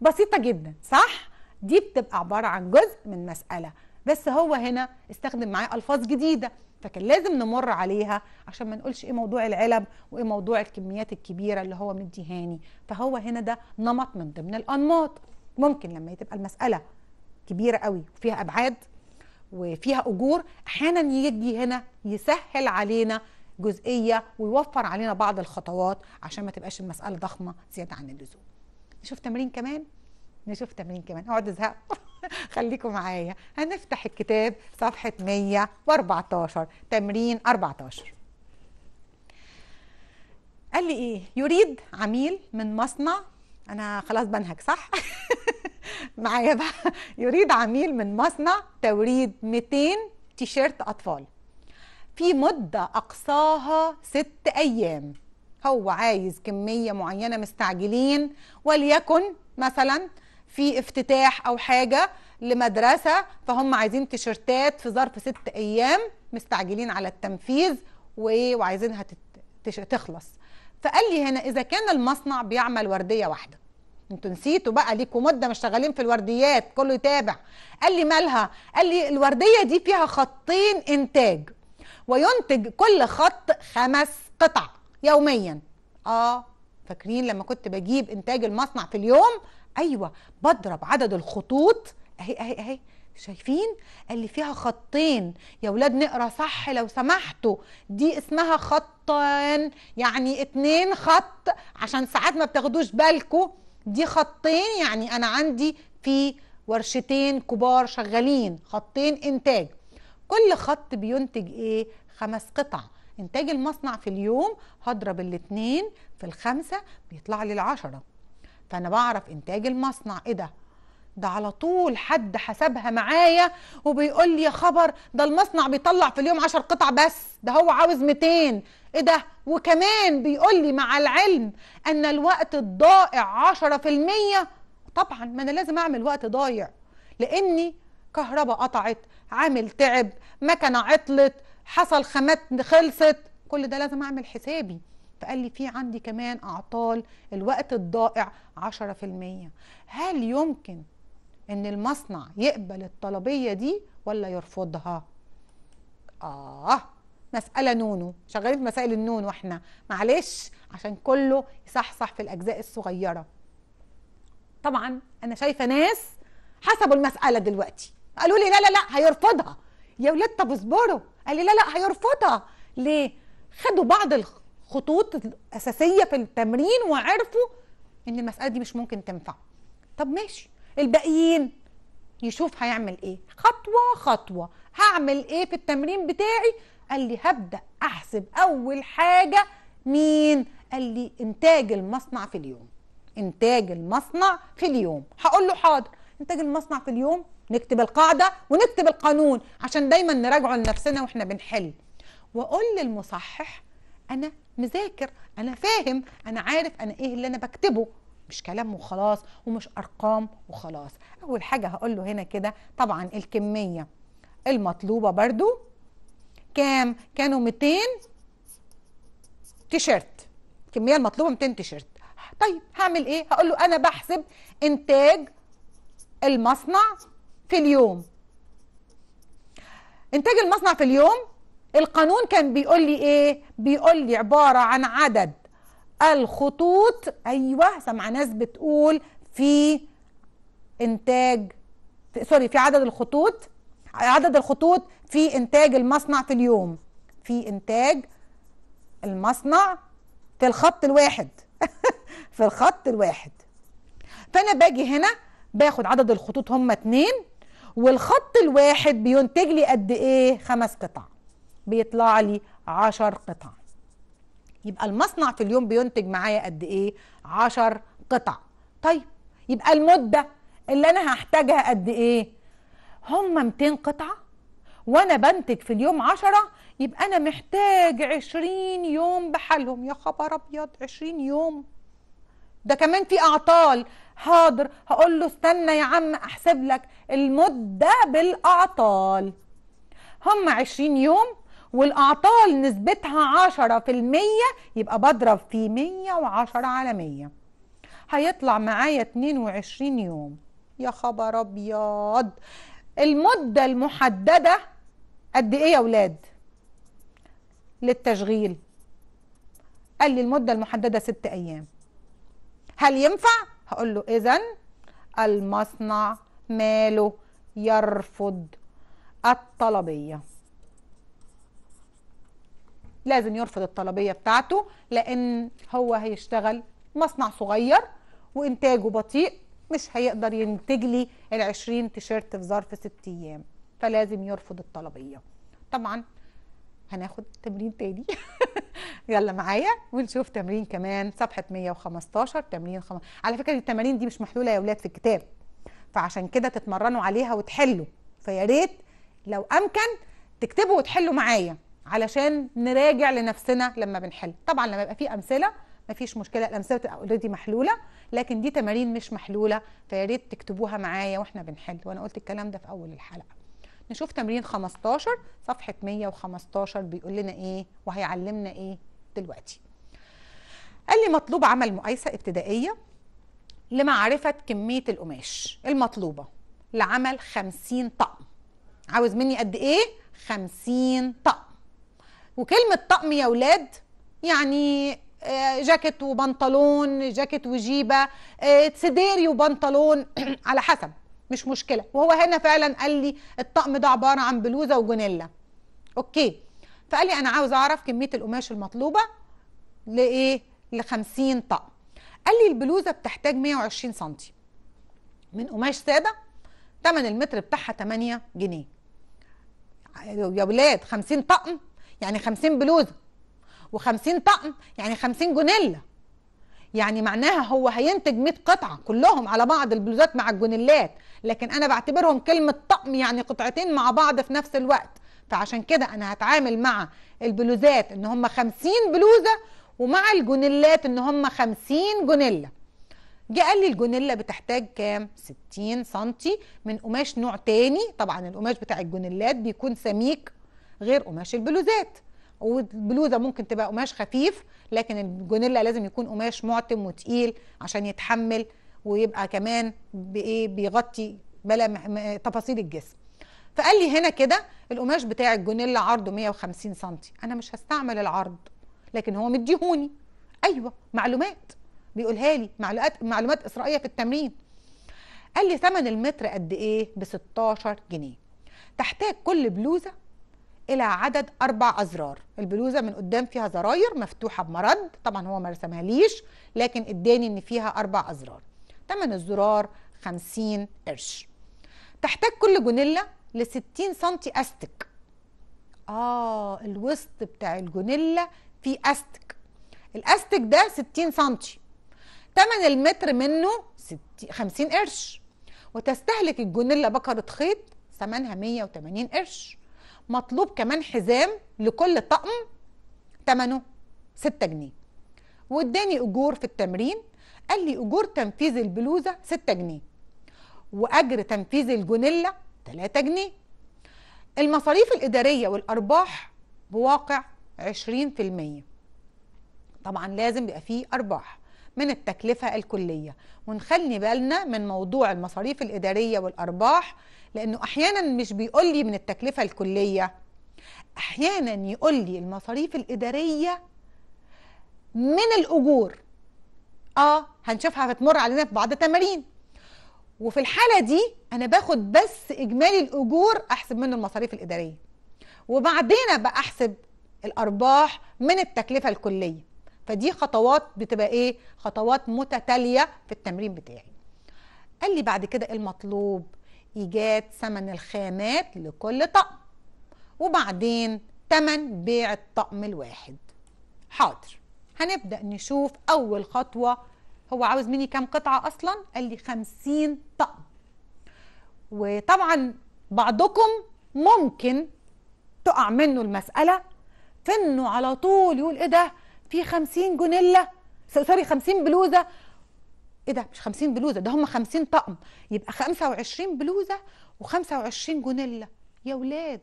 S1: بسيطة جدا صح؟ دي بتبقى عبارة عن جزء من مسألة بس هو هنا استخدم معايا ألفاظ جديدة فكان لازم نمر عليها عشان ما نقولش إيه موضوع العلب وإيه موضوع الكميات الكبيرة اللي هو مديهاني فهو هنا ده نمط من ضمن الأنماط ممكن لما تبقى المسألة كبيرة قوي وفيها أبعاد وفيها أجور أحيانا يجي هنا يسهل علينا جزئية ويوفر علينا بعض الخطوات عشان ما تبقاش المسألة ضخمة زيادة عن اللزوم. نشوف تمرين كمان؟ نشوف تمرين كمان. اقعد ازهق. خليكم معايا. هنفتح الكتاب صفحة 114 تمرين 14 قال لي إيه؟ يريد عميل من مصنع. أنا خلاص بنهج صح؟ معايا بقى. يريد عميل من مصنع توريد 200 تيشيرت أطفال. في مدة أقصاها ست أيام. هو عايز كمية معينة مستعجلين وليكن مثلا في افتتاح أو حاجة لمدرسة فهم عايزين تيشرتات في ظرف ست أيام مستعجلين على التنفيذ وعايزينها تخلص. فقال لي هنا إذا كان المصنع بيعمل وردية واحدة أنتوا نسيتوا بقى ليكوا مدة مش شغالين في الورديات كله يتابع. قال لي مالها؟ قال لي الوردية دي فيها خطين إنتاج. وينتج كل خط خمس قطع يوميا. آه فاكرين لما كنت بجيب إنتاج المصنع في اليوم؟ أيوه بضرب عدد الخطوط. أهي أهي أهي. شايفين؟ قال لي فيها خطين. يا ولاد نقرأ صح لو سمحتوا. دي اسمها خطان يعني اتنين خط عشان ساعات ما بتاخدوش بالكم دي خطين يعني أنا عندي في ورشتين كبار شغالين خطين إنتاج. كل خط بينتج إيه؟ خمس قطع. إنتاج المصنع في اليوم هضرب الاتنين في الخمسة بيطلع لي العشرة. فأنا بعرف إنتاج المصنع إيه ده؟ ده على طول حد حسبها معايا وبيقول لي يا خبر ده المصنع بيطلع في اليوم 10 قطع بس ده هو عاوز 200 إيه ده؟ وكمان بيقول لي مع العلم ان الوقت الضائع 10% طبعا ما أنا لازم اعمل وقت ضايع لاني كهرباء قطعت عامل تعب مكنة عطلت حصل خامات خلصت. كل ده لازم اعمل حسابي. فقال لي في عندي كمان أعطال الوقت الضائع 10% هل يمكن إن المصنع يقبل الطلبية دي ولا يرفضها؟ آه مسألة نونو شغالين في مسائل النون وإحنا معلش عشان كله يصحصح في الأجزاء الصغيرة. طبعا أنا شايفة ناس حسبوا المسألة دلوقتي. قالوا لي لا لا لا هيرفضها. يا ولاد طب اصبروا. قال لي لا لا هيرفضها. ليه؟ خدوا بعض الخطوط الأساسية في التمرين وعرفوا إن المسألة دي مش ممكن تنفع. طب ماشي. الباقيين يشوف هيعمل إيه. خطوة خطوة. هعمل إيه في التمرين بتاعي؟ قال لي هبدأ أحسب أول حاجة مين؟ قال لي إنتاج المصنع في اليوم. إنتاج المصنع في اليوم. هقول له حاضر. إنتاج المصنع في اليوم نكتب القاعدة ونكتب القانون عشان دايما نراجعه لنفسنا وإحنا بنحل. وأقول للمصحح أنا مذاكر أنا فاهم أنا عارف أنا إيه اللي أنا بكتبه. مش كلام وخلاص ومش أرقام وخلاص. أول حاجة هقول له هنا كده طبعا الكمية المطلوبة برضو كام؟ كانوا 200 تيشيرت. الكمية المطلوبة 200 تيشيرت. طيب هعمل إيه؟ هقول له أنا بحسب إنتاج المصنع في اليوم. إنتاج المصنع في اليوم القانون كان بيقول لي إيه؟ بيقول لي عبارة عن عدد الخطوط. أيوه سمع ناس بتقول في إنتاج سوري في عدد الخطوط عدد الخطوط في إنتاج المصنع في اليوم. في إنتاج المصنع في الخط الواحد. في الخط الواحد. فأنا باجي هنا باخد عدد الخطوط هم اتنين والخط الواحد بينتج لي قد إيه؟ خمس قطع. بيطلع لي عشر قطع. يبقى المصنع في اليوم بينتج معايا قد إيه؟ عشر قطع. طيب يبقى المدة اللي أنا هحتاجها قد إيه؟ هم 200 قطعة وأنا بنتج في اليوم عشرة يبقى أنا محتاج عشرين يوم بحالهم. يا خبر أبيض عشرين يوم. ده كمان في أعطال. حاضر هقول له استنى يا عم أحسب لك المدة بالأعطال. هم عشرين يوم والأعطال نسبتها عشرة في المية يبقى بضرب في مية وعشرة على مية. هيطلع معايا اتنين وعشرين يوم. يا خبر أبيض! المدة المحددة قد إيه يا ولاد؟ للتشغيل. قال لي المدة المحددة ست أيام. هل ينفع؟ هقول له اذا المصنع ماله يرفض الطلبية. لازم يرفض الطلبية بتاعته لأن هو هيشتغل مصنع صغير وإنتاجه بطيء مش هيقدر ينتج لي ال 20 تيشيرت في ظرف ست أيام. فلازم يرفض الطلبية. طبعا هناخد تمرين تاني. يلا معايا ونشوف تمرين كمان صفحة 115 تمرين خم... على فكرة التمارين دي مش محلولة يا أولاد في الكتاب. فعشان كده تتمرنوا عليها وتحلوا. فيا ريت لو أمكن تكتبوا وتحلوا معايا. علشان نراجع لنفسنا لما بنحل. طبعا لما يبقى في أمثلة مفيش مشكلة الأمثلة بتبقى اوريدي محلولة لكن دي تمارين مش محلولة فيا ريت تكتبوها معايا وإحنا بنحل. وأنا قلت الكلام ده في أول الحلقة. نشوف تمرين 15 صفحة 115 بيقول لنا إيه وهيعلمنا إيه دلوقتي. قال لي مطلوب عمل مقايسة ابتدائية لمعرفة كمية القماش المطلوبة لعمل 50 طقم. عاوز مني قد إيه؟ 50 طقم. وكلمة طقم يا ولاد يعني جاكيت وبنطلون جاكيت وجيبة سديري وبنطلون على حسب مش مشكلة. وهو هنا فعلا قال لي الطقم ده عبارة عن بلوزة وجونيلا أوكي. فقال لي أنا عاوز أعرف كمية القماش المطلوبة لإيه؟ ل 50 طقم. قال لي البلوزة بتحتاج 120 سم من قماش سادة ثمن المتر بتاعها 8 جنيه. يا ولاد 50 طقم؟ يعني 50 بلوزه و50 طقم يعني 50 جونيلا. يعني معناها هو هينتج 100 قطعة كلهم على بعض البلوزات مع الجونيلات لكن أنا بعتبرهم كلمة طقم يعني قطعتين مع بعض في نفس الوقت. فعشان كده أنا هتعامل مع البلوزات إن هم 50 بلوزة ومع الجونيلات إن هم 50 جونيلا. جه قال لي الجونيلا بتحتاج كام؟ 60 سنتي من قماش نوع تاني. طبعا القماش بتاع الجونيلات بيكون سميك غير قماش البلوزات. والبلوزة ممكن تبقى قماش خفيف لكن الجونيلا لازم يكون قماش معتم وتقيل عشان يتحمل ويبقى كمان بإيه بيغطي بلا تفاصيل الجسم. فقال لي هنا كده القماش بتاع الجونيلا عرضه 150 سم أنا مش هستعمل العرض لكن هو مديهوني. أيوه معلومات. بيقولها لي معلومات معلومات إسرائيلية في التمرين. قال لي ثمن المتر قد إيه؟ ب 16 جنيه. تحتاج كل بلوزة إلى عدد أربع أزرار. البلوزة من قدام فيها زراير مفتوحة بمرد طبعا هو ما رسمها ليش لكن اداني إن فيها أربع أزرار. تمن الزرار 50 قرش. تحتاج كل جونيلا ل 60 سنتي أستك آه الوسط بتاع الجونيلا فيه أستك الأستك ده 60 سنتي. تمن المتر منه 50 قرش. وتستهلك الجونيلا بكرة خيط ثمنها 180 قرش. مطلوب كمان حزام لكل طقم ثمنه 6 جنيه. واداني أجور في التمرين قال لي أجور تنفيذ البلوزة 6 جنيه وأجر تنفيذ الجونيلا 3 جنيه. المصاريف الإدارية والأرباح بواقع 20% طبعا لازم يبقى فيه أرباح من التكلفة الكلية. ونخلي بالنا من موضوع المصاريف الإدارية والأرباح لأنه أحيانا مش بيقول لي من التكلفة الكلية أحيانا يقول لي المصاريف الإدارية من الأجور. آه هنشوفها هتمر علينا في بعض التمارين. وفي الحالة دي أنا باخد بس إجمالي الأجور أحسب منه المصاريف الإدارية. وبعدين أبقى أحسب الأرباح من التكلفة الكلية. فدي خطوات بتبقى إيه؟ خطوات متتالية في التمرين بتاعي. قال لي بعد كده المطلوب؟ ايجاد ثمن الخامات لكل طقم وبعدين ثمن بيع الطقم الواحد. حاضر. هنبدأ نشوف أول خطوة. هو عاوز مني كام قطعة أصلا؟ قال لي 50 طقم. وطبعا بعضكم ممكن تقع منه المسألة في إنه على طول يقول إيه ده؟ في 50 جونيلا سوري 50 بلوزة إيه ده؟ مش 50 بلوزة ده هم 50 طقم. يبقى 25 بلوزة و25 جونيلا. يا ولاد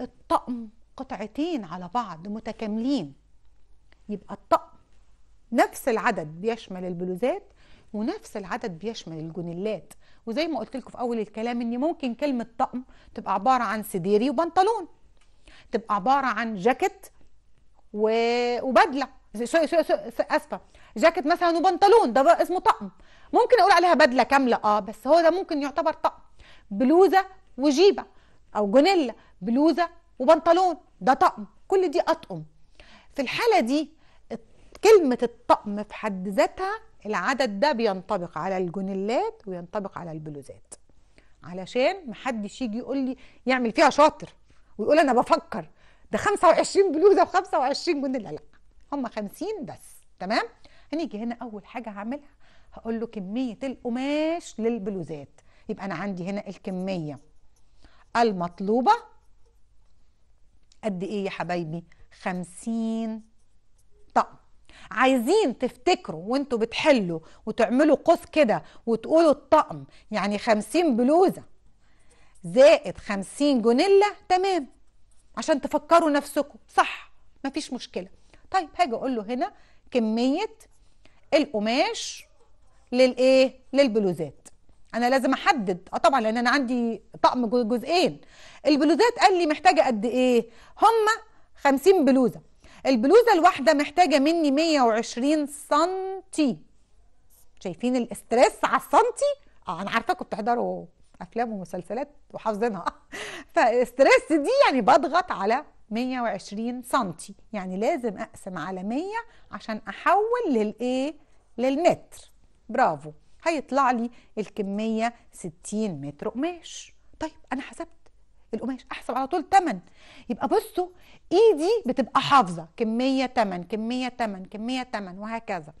S1: الطقم قطعتين على بعض متكاملين. يبقى الطقم نفس العدد بيشمل البلوزات ونفس العدد بيشمل الجونيلات. وزي ما قلت لكم في أول الكلام إن ممكن كلمة طقم تبقى عبارة عن سديري وبنطلون تبقى عبارة عن جاكيت. وبدلة. أسفة. جاكيت مثلا وبنطلون ده بقى اسمه طقم. ممكن أقول عليها بدلة كاملة آه بس هو ده ممكن يعتبر طقم. بلوزة وجيبة أو جونيلا بلوزة وبنطلون ده طقم. كل دي أطقم. في الحالة دي كلمة الطقم في حد ذاتها العدد ده بينطبق على الجونيلات وينطبق على البلوزات. علشان محدش يجي يقول لي يعمل فيها شاطر ويقول أنا بفكر ده 25 بلوزة و25 جونيلا. لأ هم 50 بس تمام؟ هنيجي هنا أول حاجة هعملها هقول له كمية القماش للبلوزات. يبقى أنا عندي هنا الكمية المطلوبة. قد إيه يا حبايبي؟ 50 طقم. عايزين تفتكروا وانتوا بتحلوا وتعملوا قوس كده وتقولوا الطقم يعني 50 بلوزة زائد 50 جونيلا تمام. عشان تفكروا نفسكم. صح مفيش مشكلة. طيب هاجي أقول له هنا كمية القماش للإيه؟ للبلوزات. أنا لازم أحدد. آه طبعا لأن أنا عندي طقم جزئين. البلوزات قال لي محتاجة قد إيه؟ هم 50 بلوزة. البلوزة الواحدة محتاجة مني 120 سنتي. شايفين الاسترس على السنتي؟ آه أنا عارفاكم بتحضروا أفلام ومسلسلات وحافظينها. فاسترس دي يعني بضغط على 120 سنتي. يعني لازم أقسم على 100 عشان أحول للإيه؟ للمتر. برافو. هيطلع لي الكمية 60 متر قماش. طيب أنا حسبت. القماش أحسب على طول 8 يبقى بصوا إيدي بتبقى حافظة. كمية 8 كمية 8 كمية 8 وهكذا.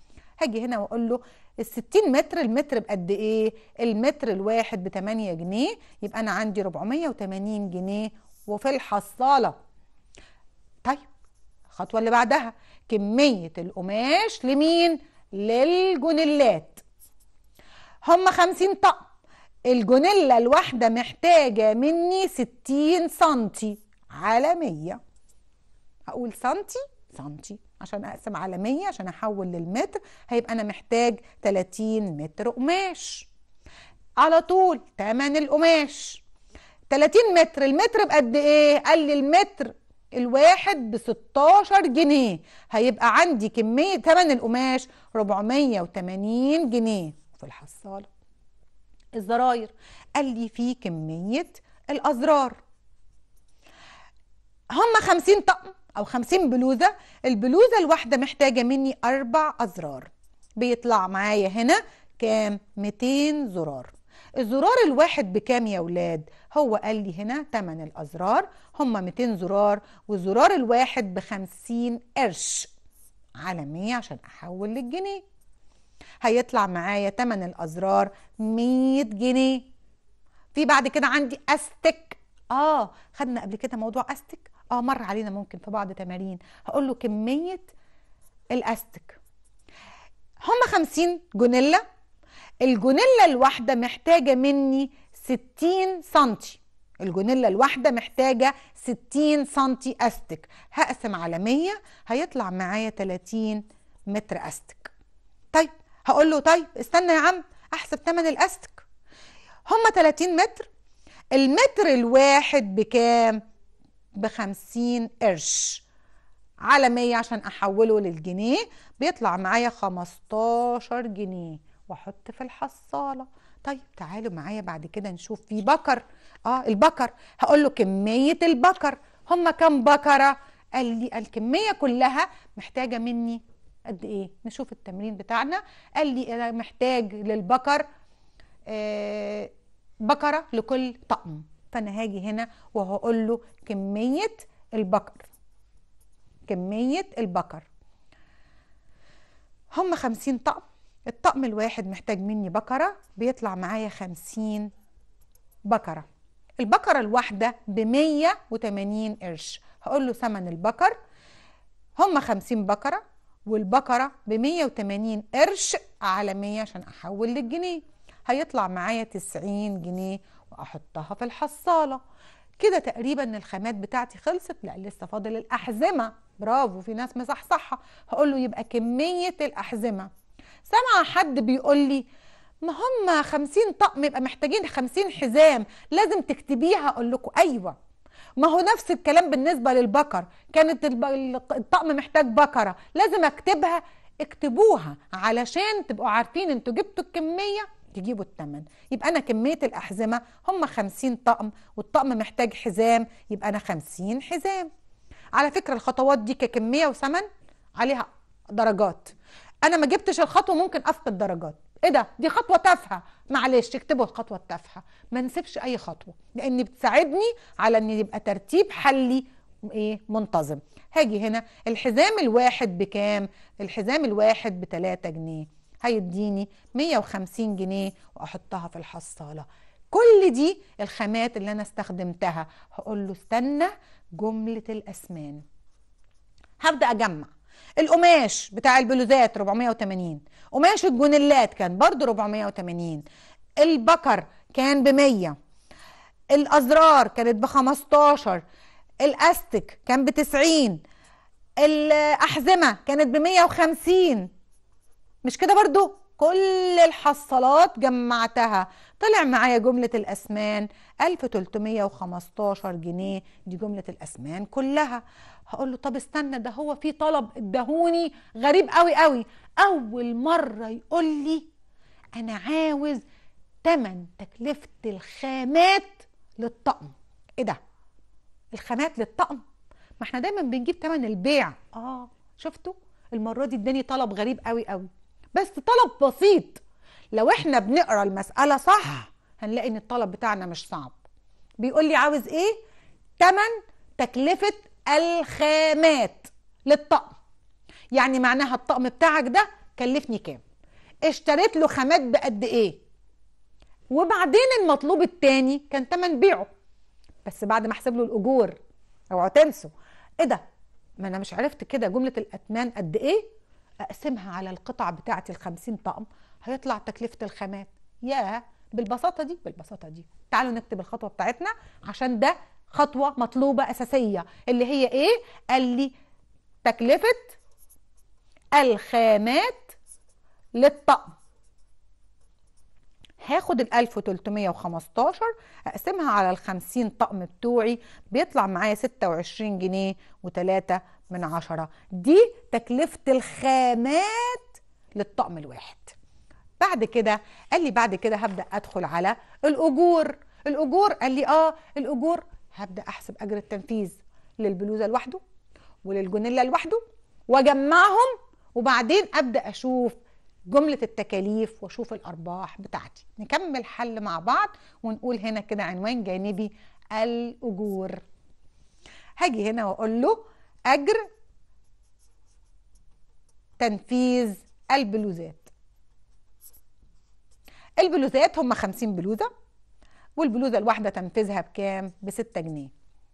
S1: هاجي هنا وأقول له ال 60 متر المتر بقد إيه؟ المتر الواحد ب 8 جنيه. يبقى أنا عندي 480 جنيه. وفي الحصالة طيب الخطوة اللي بعدها كمية القماش لمين؟ للجونيلات. هم 50 طقم. الجونيلا الواحدة محتاجة مني 60 سنتي على 100 هقول سنتي؟ سنتي. عشان أقسم على 100 عشان أحول للمتر هيبقى أنا محتاج 30 متر قماش. على طول تمن القماش. 30 متر. المتر بقد إيه؟ قال لي المتر الواحد ب 16 جنيه. هيبقى عندي كمية ثمن القماش 480 جنيه. في الحصالة. الزراير. قال لي في كمية الأزرار. هم 50 طقم أو 50 بلوزة. البلوزة الواحدة محتاجة مني أربع أزرار. بيطلع معايا هنا كام؟ 200 زرار. الزرار الواحد بكام يا ولاد؟ هو قال لي هنا تمن الأزرار هم 200 زرار والزرار الواحد ب 50 قرش. على 100 عشان أحول للجنيه. هيطلع معايا تمن الأزرار 100 جنيه. في بعد كده عندي أستك. آه خدنا قبل كده موضوع أستك؟ آه مر علينا ممكن في بعض تمارين. هقول له كمية الأستك. هم 50 جونيلا الجونيلا الواحدة محتاجة مني 60 سنتي. الجونيلا الواحدة محتاجة 60 سنتي أستك. هقسم على 100 هيطلع معايا 30 متر أستك. طيب هقول له طيب استنى يا عم أحسب ثمن الأستك. هم 30 متر. المتر الواحد بكام؟ ب 50 قرش. على 100 عشان أحوله للجنيه. بيطلع معايا 15 جنيه. وأحط في الحصالة. طيب تعالوا معايا بعد كده نشوف في بكر. آه البكر. هقول له كمية البكر. هم كام بكرة؟ قال لي الكميه كلها محتاجة مني قد إيه؟ نشوف التمرين بتاعنا. قال لي أنا محتاج للبكر آه بكرة لكل طقم. فأنا هاجي هنا وهقول له كمية البكر. كمية البكر. هم خمسين طقم. الطقم الواحد محتاج مني بكرة بيطلع معايا خمسين بكرة. البكرة الواحدة ب 180 قرش. هقول له ثمن البكر هم 50 بكرة والبكرة ب 180 قرش على 100 عشان أحول للجنيه. هيطلع معايا 90 جنيه وأحطها في الحصالة. كده تقريبا الخامات بتاعتي خلصت. لا لسه فاضل الأحزمة. برافو في ناس مصحصحة. هقول له يبقى كمية الأحزمة. سمع حد بيقول لي ما هم 50 طقم يبقى محتاجين 50 حزام لازم تكتبيها. أقول لكم أيوه. ما هو نفس الكلام بالنسبة للبكر كانت الطقم محتاج بكره لازم أكتبها. اكتبوها علشان تبقوا عارفين أنتوا جبتوا الكمية. تجيبوا الثمن يبقى أنا كمية الأحزمة هم 50 طقم والطقم محتاج حزام يبقى أنا 50 حزام. على فكرة الخطوات دي ككمية وثمن عليها درجات. أنا ما جبتش الخطوة ممكن أفقد درجات. إيه ده؟ دي خطوة تافهة. معلش اكتبوا الخطوة التافهة. ما نسيبش أي خطوة لأن بتساعدني على إن يبقى ترتيب حلي إيه؟ منتظم. هاجي هنا. الحزام الواحد بكام؟ الحزام الواحد ب 3 جنيه. هيديني 150 جنيه وأحطها في الحصالة. كل دي الخامات اللي أنا استخدمتها. هقول له استنى جملة الاسمان هبدأ أجمع. القماش بتاع البلوزات 480 قماش الجونيلات كان برضو 480 البكر كان ب 100 الأزرار كانت ب 15 الأستك كان ب 90 الأحزمة كانت ب 150 مش كده برضو كل الحصالات جمعتها. طلع معايا جملة الأسمان. 1315 جنيه. دي جملة الأسمان كلها. هقول له طب استنى ده هو في طلب ادهوني غريب قوي قوي. أول مرة يقول لي أنا عاوز تمن تكلفة الخامات للطقم. إيه ده؟ الخامات للطقم؟ ما إحنا دايما بنجيب تمن البيع. آه شفتوا؟ المرة دي اداني طلب غريب قوي قوي. بس طلب بسيط. لو إحنا بنقرأ المسألة صح هنلاقي إن الطلب بتاعنا مش صعب. بيقول لي عاوز إيه؟ تمن تكلفة الخامات للطقم. يعني معناها الطقم بتاعك ده كلفني كام؟ اشتريت له خامات بقد إيه؟ وبعدين المطلوب التاني كان تمن بيعه. بس بعد ما احسب له الأجور اوعوا تنسوا. إيه ده؟ ما أنا مش عرفت كده جملة الاثمان قد إيه؟ أقسمها على القطع بتاعتي ال50 طقم هيطلع تكلفة الخامات. يا بالبساطة دي بالبساطة دي. تعالوا نكتب الخطوة بتاعتنا عشان ده خطوة مطلوبة أساسية اللي هي إيه؟ قال لي تكلفة الخامات للطقم. هاخد ال 1315 أقسمها على ال 50 طقم بتوعي بيطلع معايا 26 جنيه و3 من عشرة. دي تكلفة الخامات للطقم الواحد. بعد كده قال لي بعد كده هبدأ أدخل على الأجور. الأجور قال لي آه الأجور هبدأ أحسب أجر التنفيذ للبلوزة لوحده وللجونيلا لوحده وأجمعهم وبعدين أبدأ أشوف جملة التكاليف وأشوف الأرباح بتاعتي. نكمل حل مع بعض ونقول هنا كده عنوان جانبي الأجور. هاجي هنا وأقول له أجر تنفيذ البلوزات. البلوزات هم 50 بلوزة. والبلوزة الواحدة تنفيذها بكام؟ ب 6 جنيه.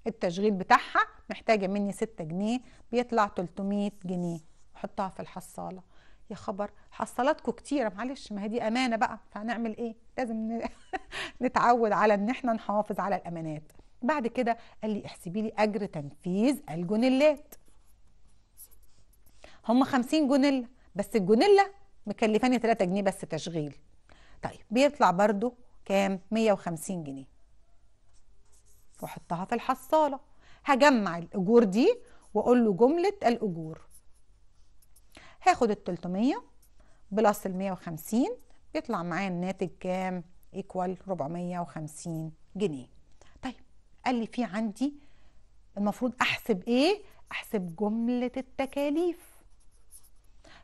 S1: التشغيل بتاعها محتاجة مني 6 جنيه بيطلع 300 جنيه. احطها في الحصالة. يا خبر حصالاتكم كتيرة. معلش ما هي دي أمانة بقى. فهنعمل إيه؟ لازم نتعود على إن إحنا نحافظ على الأمانات. بعد كده قال لي احسبي لي أجر تنفيذ الجونيلات. هم 50 جونيلا بس الجونيلا مكلفاني 3 جنيه بس تشغيل. طيب بيطلع برضو كام؟ 150 جنيه. واحطها في الحصالة. هجمع الأجور دي وأقول له جملة الأجور. هاخد ال 300 plus ال 150 بيطلع معايا الناتج كام؟ equal 450 جنيه. طيب قال لي في عندي المفروض أحسب إيه؟ أحسب جملة التكاليف.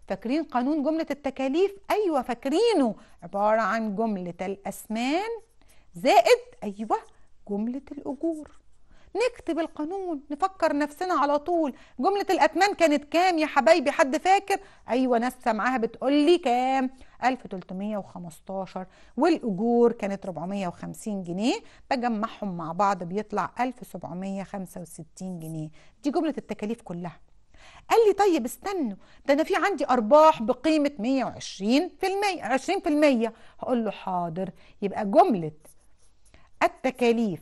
S1: فاكرين قانون جملة التكاليف؟ أيوة فاكرينه. عبارة عن جملة الأسمان زائد أيوة جملة الأجور. نكتب القانون نفكر نفسنا على طول. جملة الأتمان كانت كام يا حبايبي؟ حد فاكر؟ أيوة ناس سامعاها بتقول لي كام؟ 1315 والأجور كانت 450 جنيه. بجمعهم مع بعض بيطلع 1765 جنيه. دي جملة التكاليف كلها. قال لي طيب استنوا ده أنا في عندي أرباح بقيمة 120% 20% هقول له حاضر يبقى جملة التكاليف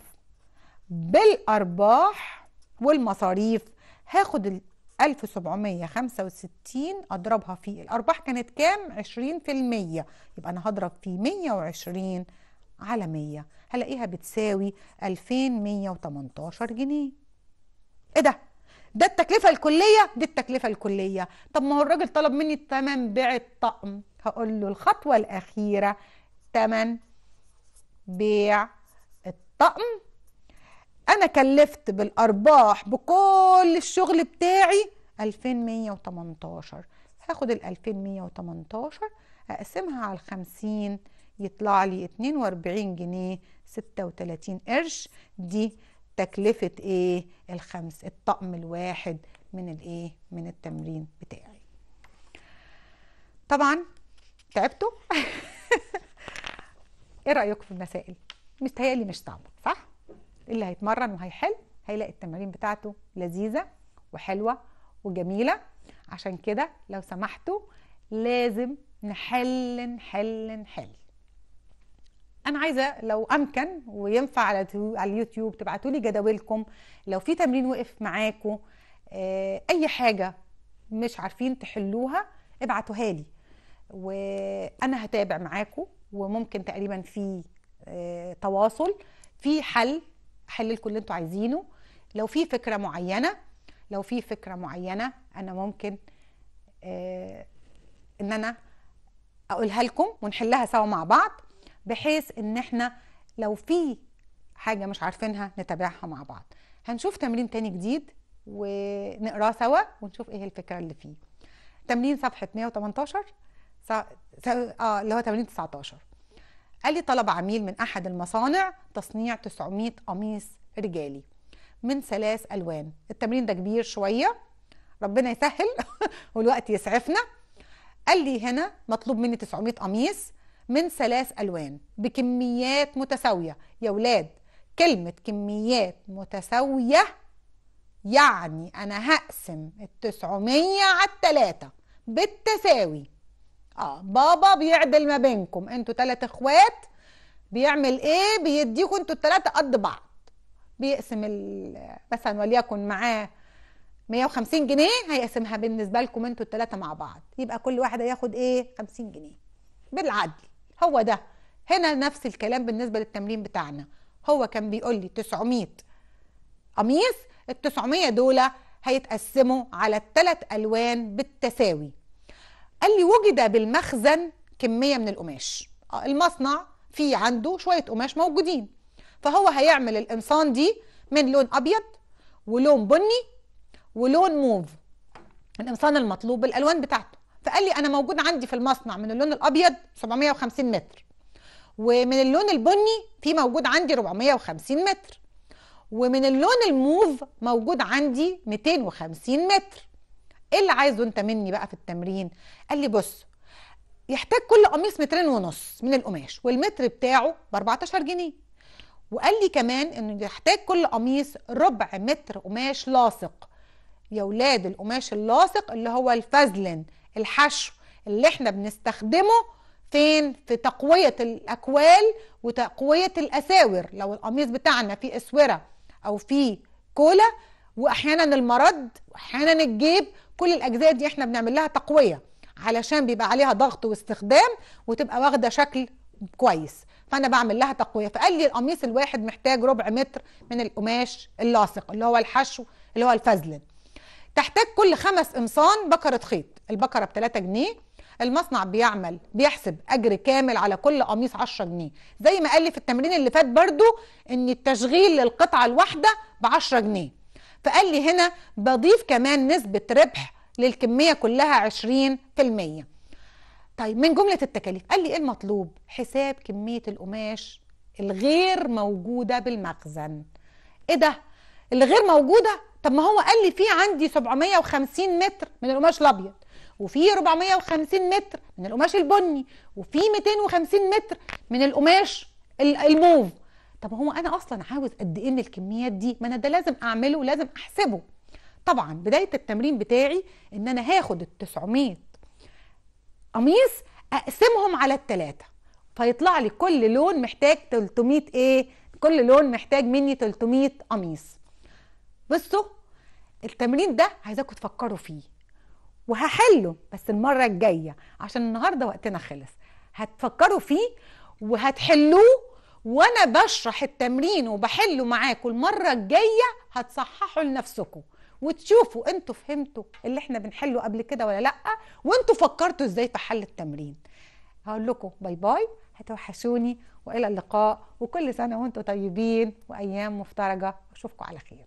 S1: بالأرباح والمصاريف. هاخد ال 1765 أضربها في الأرباح كانت كام؟ 20% يبقى أنا هضرب في 120 على 100 هلاقيها بتساوي 2118 جنيه. إيه ده؟ ده التكلفة الكلية دي التكلفة الكلية. طب ما هو الراجل طلب مني تمن بيع الطقم. هقول له الخطوة الأخيرة. تمن بيع الطقم. أنا كلفت بالأرباح بكل الشغل بتاعي 2118 هاخد ال 2118 أقسمها على 50 يطلع لي 42 جنيه 36 قرش. دي تكلفة إيه؟ الخمس الطقم الواحد من الإيه؟ من التمرين بتاعي. طبعا تعبتوا؟ إيه رأيكم في المسائل؟ مستهيألي مش صعبة صح؟ اللي هيتمرن وهيحل هيلاقي التمارين بتاعته لذيذة وحلوة وجميلة. عشان كده لو سمحتوا لازم نحل نحل نحل. أنا عايزة لو أمكن وينفع على اليوتيوب تبعتوا لي جداولكم. لو في تمرين وقف معاكم آه، أي حاجة مش عارفين تحلوها ابعتوها لي. وأنا هتابع معاكم وممكن تقريبا في آه، تواصل في حل حل لكم اللي أنتوا عايزينه. لو في فكرة معينة لو في فكرة معينة أنا ممكن آه، إن أنا أقولها لكم ونحلها سوا مع بعض. بحيث إن إحنا لو في حاجة مش عارفينها نتابعها مع بعض. هنشوف تمرين تاني جديد ونقراه سوا ونشوف إيه الفكرة اللي فيه. تمرين صفحة 118 آه اللي هو تمرين 19 قال لي طلب عميل من أحد المصانع تصنيع 900 قميص رجالي من ثلاث ألوان. التمرين ده كبير شوية ربنا يسهل والوقت يسعفنا. قال لي هنا مطلوب مني 900 قميص من ثلاث ألوان بكميات متساوية. يا ولاد كلمة كميات متساوية يعني أنا هقسم التسعمية على التلاتة بالتساوي. آه بابا بيعدل ما بينكم. أنتوا تلات إخوات بيعمل إيه؟ بيديكم أنتوا التلاتة قد بعض. بيقسم مثلا وليكن معاه 150 جنيه هيقسمها بالنسبة لكم أنتوا التلاتة مع بعض. يبقى كل واحد هياخد إيه؟ 50 جنيه. بالعدل. هو ده. هنا نفس الكلام بالنسبة للتمرين بتاعنا. هو كان بيقول لي 900 قميص ال 900 دول هيتقسموا على الثلاث ألوان بالتساوي. قال لي وجد بالمخزن كمية من القماش. المصنع فيه عنده شوية قماش موجودين. فهو هيعمل القمصان دي من لون أبيض ولون بني ولون موف. القمصان المطلوب الالوان بتاعته. فقال لي أنا موجود عندي في المصنع من اللون الأبيض 750 متر ومن اللون البني في موجود عندي 450 متر ومن اللون الموف موجود عندي 250 متر. إيه اللي عايزه أنت مني بقى في التمرين؟ قال لي بص يحتاج كل قميص مترين ونص من القماش والمتر بتاعه ب 14 جنيه. وقال لي كمان إنه يحتاج كل قميص ربع متر قماش لاصق. يا ولاد القماش اللاصق اللي هو الفازلين الحشو اللي إحنا بنستخدمه فين؟ في تقوية الأكوال وتقوية الأساور. لو القميص بتاعنا فيه أسورة أو فيه كولا وأحيانا المرد وأحيانا الجيب كل الأجزاء دي إحنا بنعمل لها تقوية علشان بيبقى عليها ضغط واستخدام وتبقى واخدة شكل كويس. فأنا بعمل لها تقوية. فقال لي القميص الواحد محتاج ربع متر من القماش اللاصق اللي هو الحشو اللي هو الفازلين. تحتاج كل خمس قمصان بكرة خيط. البكرة ب 3 جنيه. المصنع بيعمل بيحسب أجر كامل على كل قميص 10 جنيه. زي ما قال لي في التمرين اللي فات برضو إن التشغيل للقطعة الواحدة ب 10 جنيه. فقال لي هنا بضيف كمان نسبة ربح للكمية كلها 20% طيب من جملة التكاليف. قال لي إيه المطلوب؟ حساب كمية القماش الغير موجودة بالمخزن. إيه ده؟ اللي غير موجودة طب ما هو قال لي في عندي 750 متر من القماش الأبيض وفي 450 متر من القماش البني وفي 250 متر من القماش الموف. طب هو أنا أصلا عاوز قد إيه من الكميات دي؟ ما أنا ده لازم أعمله ولازم أحسبه. طبعا بداية التمرين بتاعي إن أنا هاخد ال 900 قميص أقسمهم على الثلاثه فيطلع لي كل لون محتاج 300 إيه؟ كل لون محتاج مني 300 قميص. بصوا التمرين ده عايزاكم تفكروا فيه. وهحله بس المرة الجاية عشان النهارده وقتنا خلص. هتفكروا فيه وهتحلوه وأنا بشرح التمرين وبحله معاكم المرة الجاية هتصححوا لنفسكم وتشوفوا أنتوا فهمتوا اللي إحنا بنحله قبل كده ولا لأ وانتوا فكرتوا إزاي في حل التمرين. هقول لكم باي باي هتوحشوني وإلى اللقاء. وكل سنة وأنتم طيبين وأيام مفترجة. أشوفكم على خير.